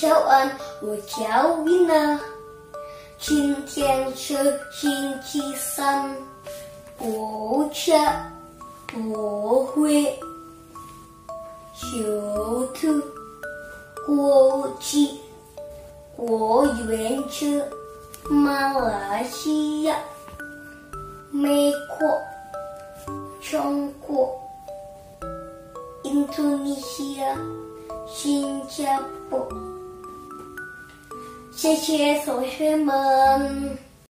chào Ân của chào vina, Chinh thiên sư chinh chi sân Bố trợ bố huệ. Chiếu thư Cô trị Cố duyên chữ Malaysia Mê Quốc Trung Quốc Indonesia Singapore 谢谢同学们。